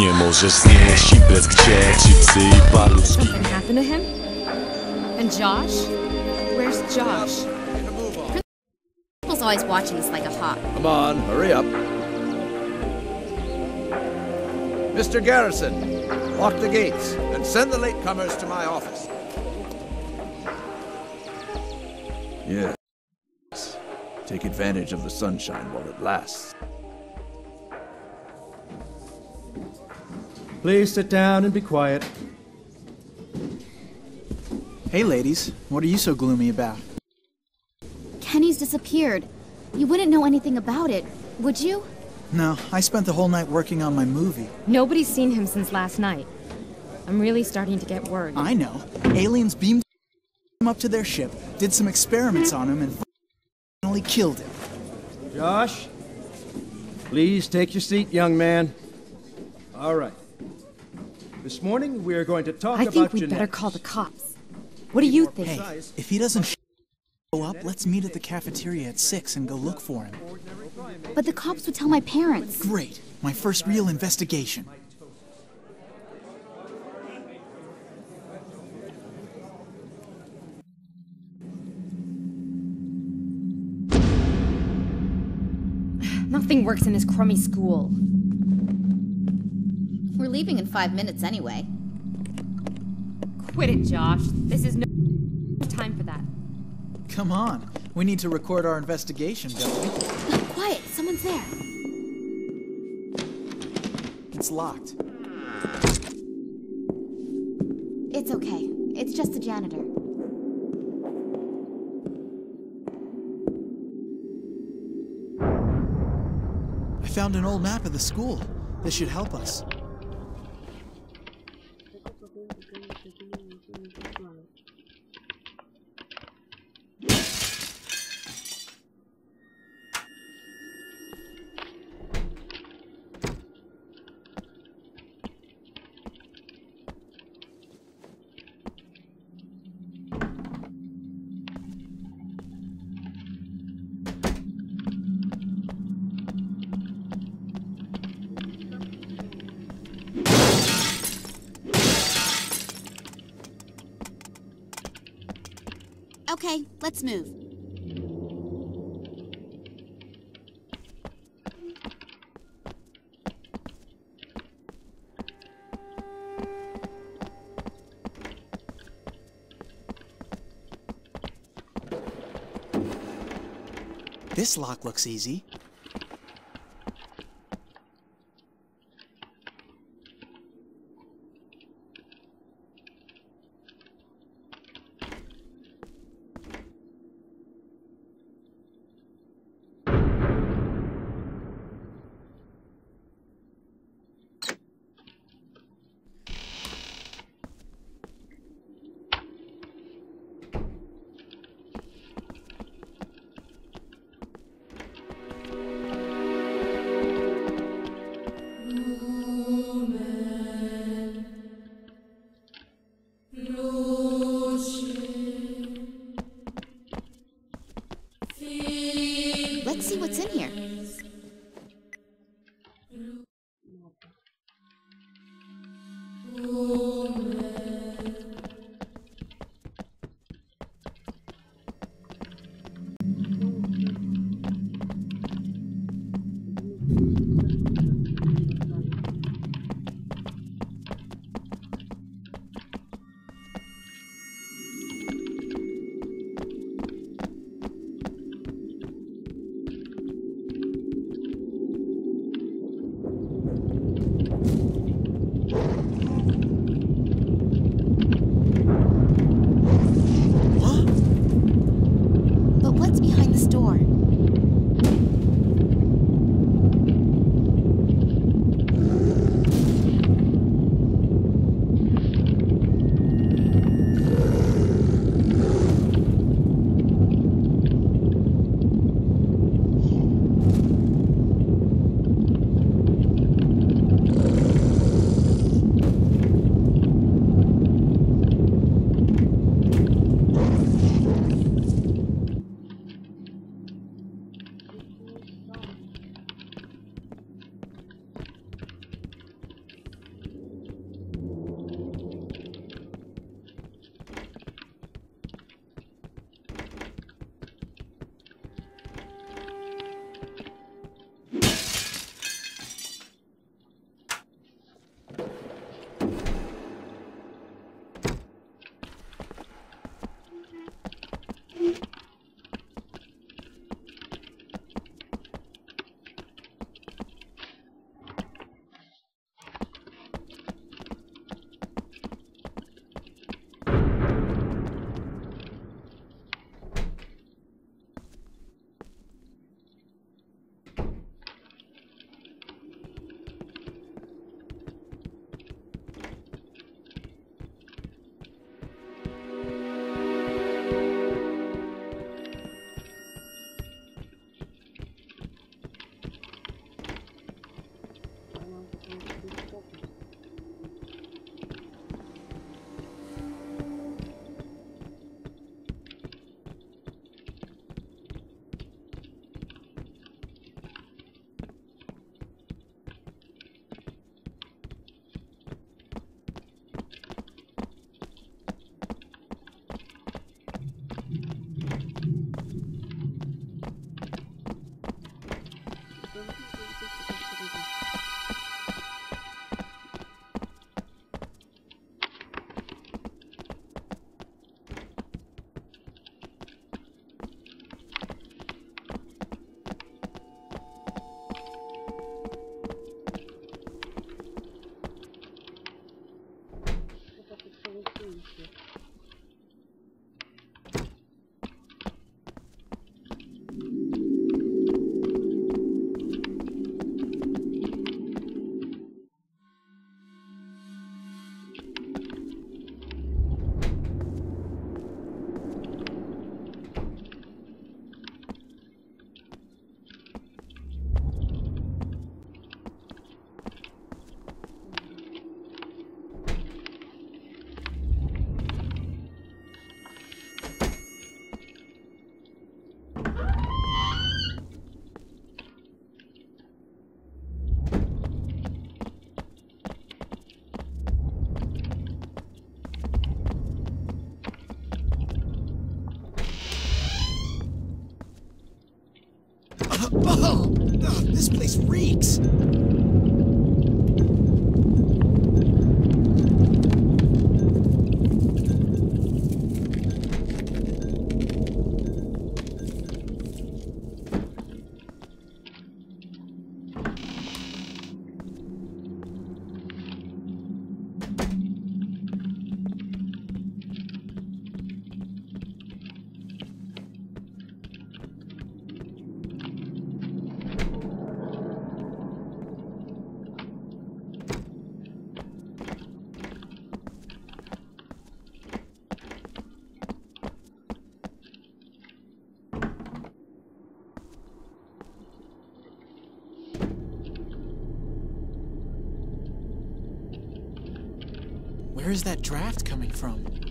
Nie możesz znieść imprez, gdzie chipsy i paluszki Something happened to him? And Josh? Where's Josh? People's always watching us like a hawk. Come on, hurry up. Mr. Garrison, lock the gates and send the latecomers to my office. Yes. Take advantage of the sunshine while it lasts. Please sit down and be quiet. Hey, ladies. What are you so gloomy about? Kenny's disappeared. You wouldn't know anything about it, would you? No, I spent the whole night working on my movie. Nobody's seen him since last night. I'm really starting to get worried. I know. Aliens beamed him up to their ship, did some experiments on him, and finally killed him. Josh, please take your seat, young man. All right. This morning we are going to talk about. I about think we'd better call the cops. What do you think? Hey, if he doesn't show up, let's meet at the cafeteria at 6 and go look for him. But the cops would tell my parents. Great. My first real investigation. Nothing works in this crummy school. We're leaving in five minutes anyway. Quit it, Josh. This is no time for that. Come on. We need to record our investigation, don't we? Quiet, someone's there. It's locked. It's okay. It's just the janitor. I found an old map of the school. This should help us. Okay, let's move. This lock looks easy. Oh, this place reeks. Where is that draft coming from?